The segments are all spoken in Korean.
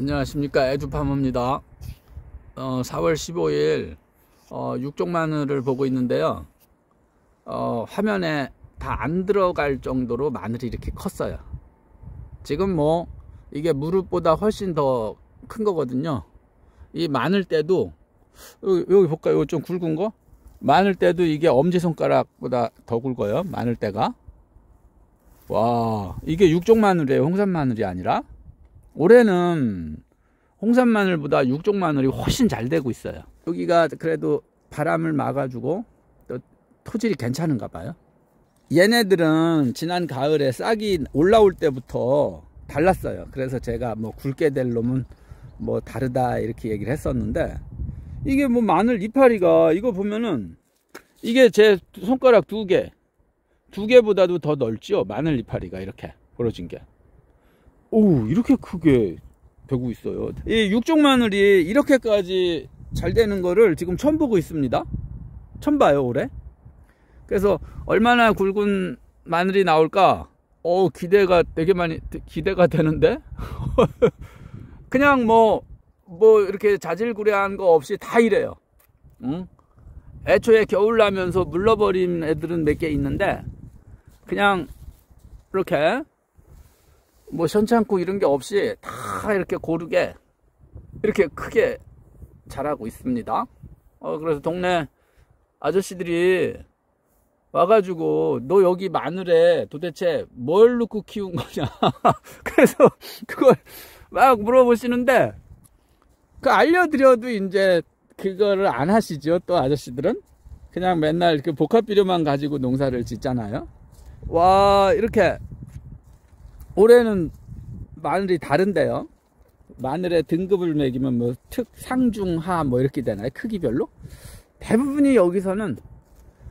안녕하십니까. 에듀파머입니다. 어, 4월 15일 어, 육종 마늘을 보고 있는데요. 어, 화면에 다 안 들어갈 정도로 마늘이 이렇게 컸어요. 지금 뭐 이게 무릎보다 훨씬 더 큰 거거든요. 이 마늘 때도 여기, 여기 볼까요? 이거 좀 굵은 거? 마늘 때도 이게 엄지손가락보다 더 굵어요 마늘 때가. 와 이게 육종 마늘이에요 홍산 마늘이 아니라 올해는 홍산 마늘보다 육종 마늘이 훨씬 잘 되고 있어요. 여기가 그래도 바람을 막아주고 또 토질이 괜찮은가 봐요. 얘네들은 지난 가을에 싹이 올라올 때부터 달랐어요. 그래서 제가 뭐 굵게 될 놈은 뭐 다르다 이렇게 얘기를 했었는데 이게 뭐 마늘 이파리가 이거 보면은 이게 제 손가락 두 개, 두 개보다도 더 넓죠. 마늘 이파리가 이렇게 벌어진 게. 오 이렇게 크게 되고 있어요. 이 육종 마늘이 이렇게까지 잘 되는 거를 지금 처음 보고 있습니다. 처음 봐요 올해. 그래서 얼마나 굵은 마늘이 나올까? 어 기대가 되게 많이 기대가 되는데? 그냥 뭐뭐 뭐 이렇게 자질구레한 거 없이 다 이래요. 응? 애초에 겨울 나면서 물러버린 애들은 몇 개 있는데 그냥 이렇게 뭐 현찮고 이런 게 없이 다 이렇게 고르게 이렇게 크게 자라고 있습니다. 어, 그래서 동네 아저씨들이 와가지고 너 여기 마늘에 도대체 뭘 넣고 키운 거냐. 그래서 그걸 막 물어보시는데 그 알려드려도 이제 그거를 안 하시죠. 또 아저씨들은 그냥 맨날 그 복합 비료만 가지고 농사를 짓잖아요. 와 이렇게 올해는 마늘이 다른데요. 마늘의 등급을 매기면 뭐 특, 상중, 하 뭐 이렇게 되나요? 크기별로? 대부분이 여기서는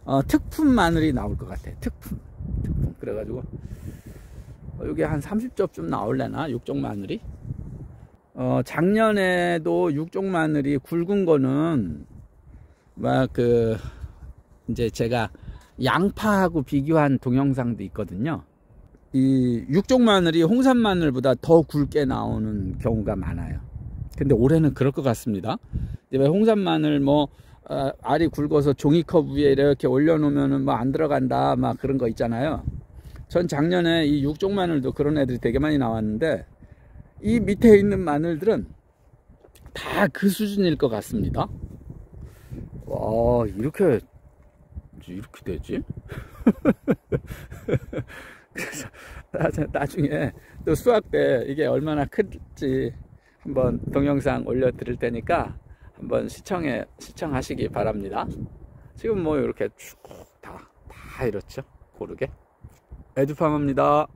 어, 특품 마늘이 나올 것 같아요. 특품. 특품. 그래가지고 어, 여기 한 30접쯤 나올래나? 육종 마늘이. 어, 작년에도 육종 마늘이 굵은 거는 막 그 이제 제가 양파하고 비교한 동영상도 있거든요. 이 육종 마늘이 홍산 마늘보다 더 굵게 나오는 경우가 많아요. 근데 올해는 그럴 것 같습니다. 왜 홍산 마늘 뭐 어, 알이 굵어서 종이컵 위에 이렇게 올려놓으면 뭐 안 들어간다 막 그런 거 있잖아요. 전 작년에 이 육종 마늘도 그런 애들이 되게 많이 나왔는데 이 밑에 있는 마늘들은 다 그 수준일 것 같습니다. 와 이렇게 이렇게 되지? 그래서 나중에 또 수학 때 이게 얼마나 클지 한번 동영상 올려 드릴 테니까 한번 시청해 시청하시기 바랍니다. 지금 뭐 이렇게 쭉 다다 이렇죠 고르게 에듀팜입니다.